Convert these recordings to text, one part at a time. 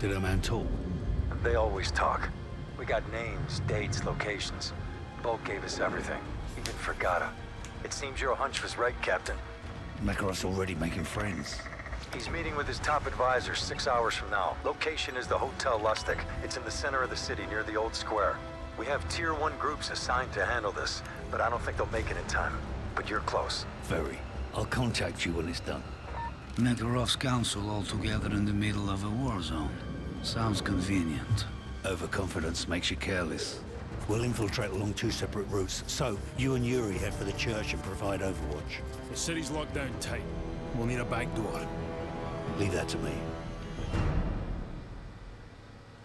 Did a man talk? They always talk. We got names, dates, locations. Volk gave us everything. Even Vergata. It seems your hunch was right, Captain. Makarov's already making friends. He's meeting with his top advisor six hours from now. Location is the Hotel Lustig. It's in the center of the city near the old square. We have tier one groups assigned to handle this, but I don't think they'll make it in time. But you're close. Very. I'll contact you when it's done. Makarov's council all together in the middle of a war zone. Sounds convenient. Overconfidence makes you careless. We'll infiltrate along two separate routes, so you and Yuri head for the church and provide overwatch. The city's locked down tight. We'll need a back door. Leave that to me.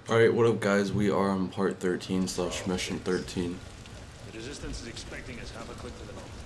Alright, what up guys? We are on part 13 slash mission 13. The resistance is expecting us half a click to the north.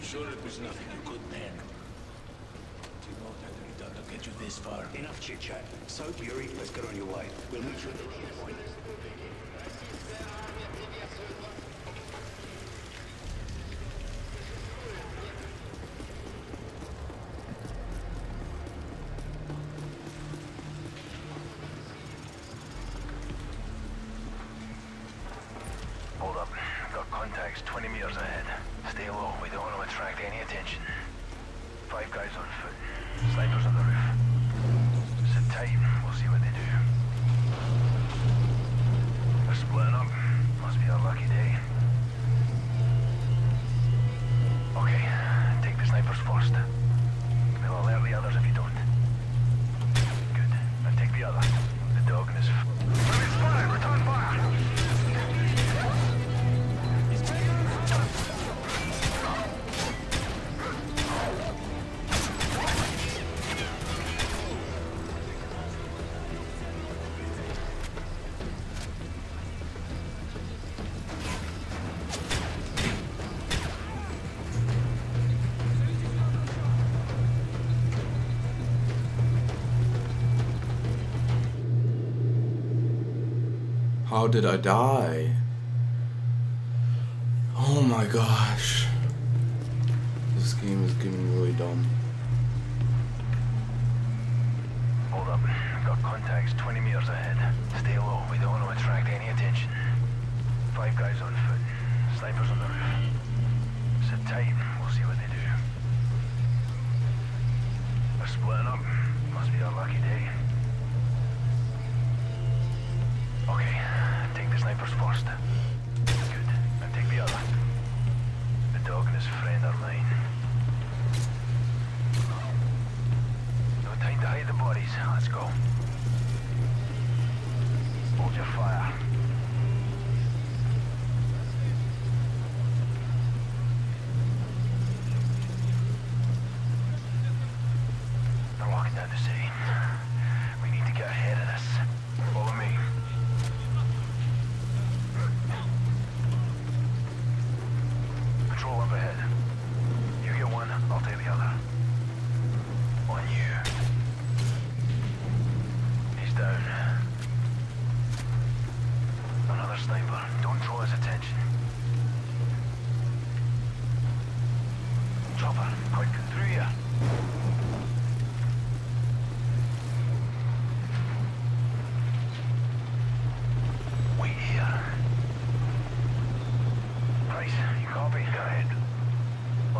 Sure it was nothing you couldn't handle. What had to be done to get you this far? Enough chit-chat. So, Yuri, let's get on your way. We'll meet you at the key point. Five guys on foot. Snipers on the roof. Sit tight. We'll see what they do. How did I die? Oh my gosh. This game is getting really dumb. Hold up. Got contacts 20 meters ahead. Stay low. We don't want to attract any attention. Five guys on foot. Snipers on the roof. Sit tight. We'll see what they do. They're splitting up. Must be a lucky day. Okay. Take the snipers first. Good. Now take the other.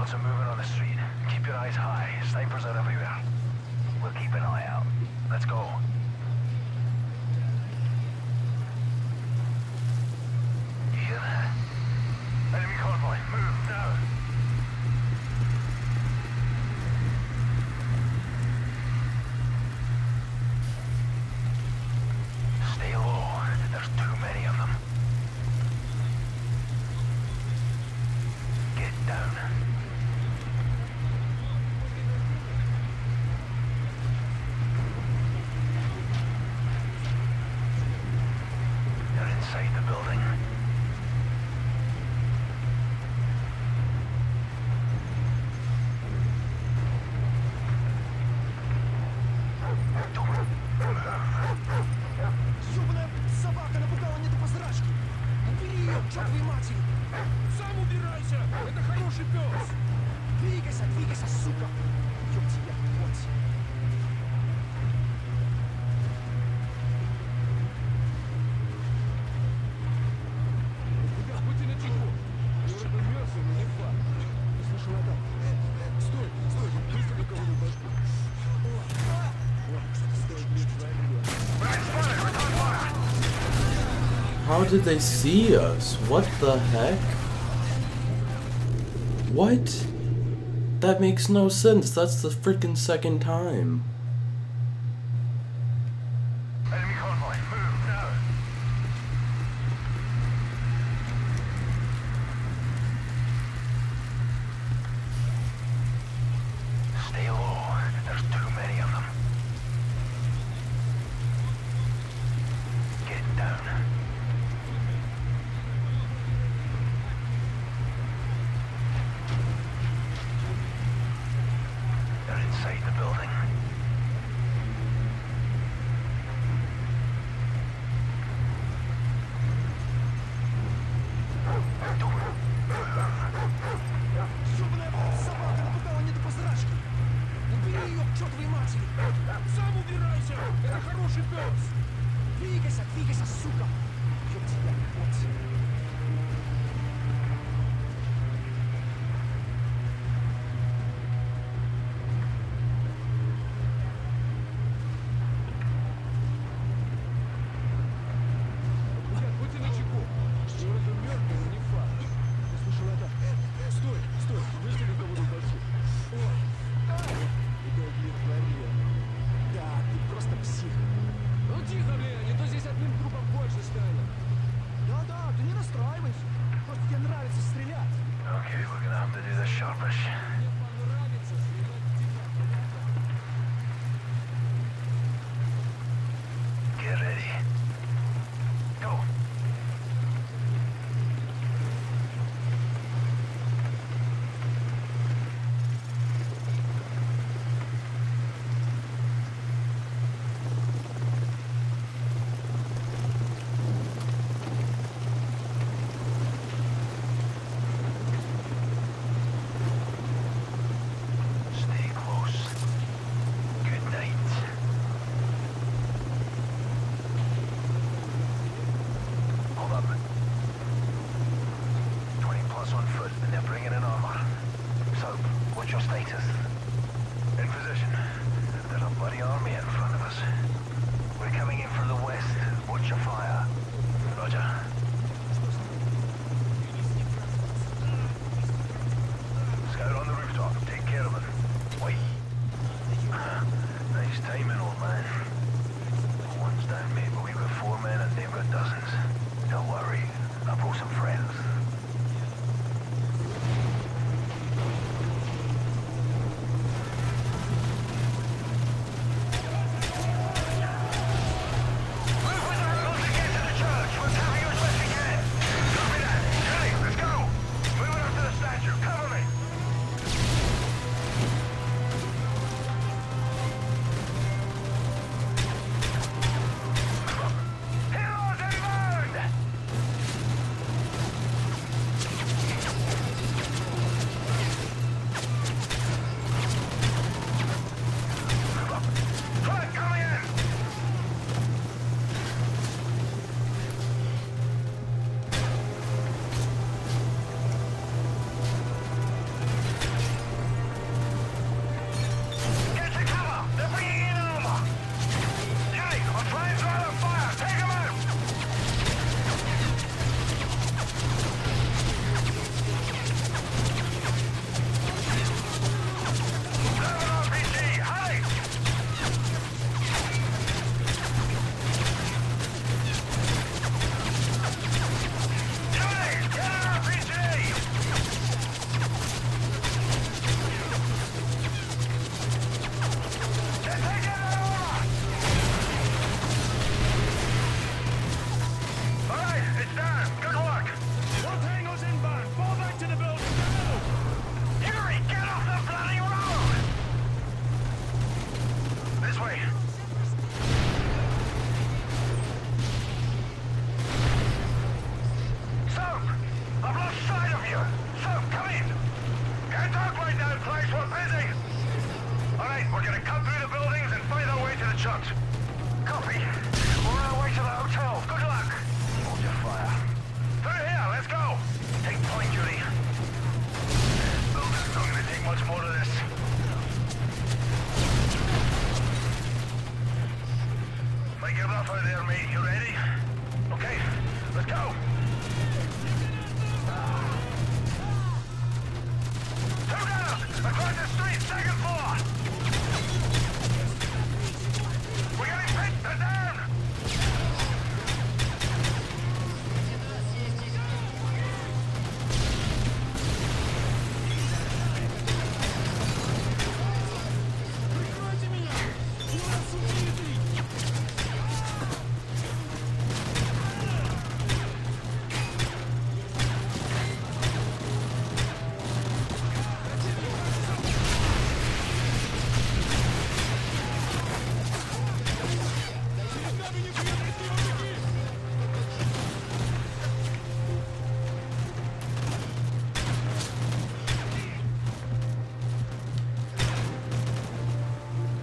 Lots of movement on the street. Keep your eyes high. Snipers are everywhere. We'll keep an eye out. Let's go. You hear that? Enemy convoy. Move к чертовой матери. Сам убирайся! Это хороший пес! Двигайся, двигайся, сука. Ёб тебя, How did they see us? What the heck? What? That makes no sense. That's the freaking second time. Πήγες, πήγες, ασούλα! Ποιο ψηλιά, ποιο ψηλιά.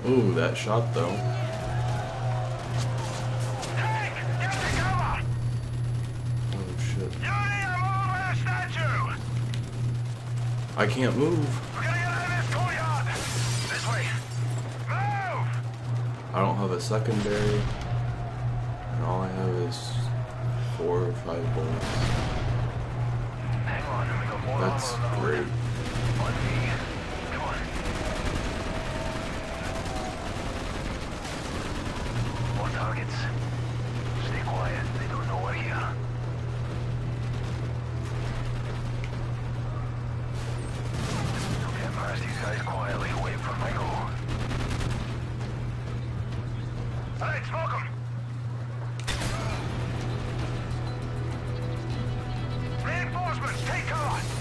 Ooh, that shot though. Oh shit. I can't move. This this move. I don't have a secondary. And all I have is four or five bullets. That's great. Take off!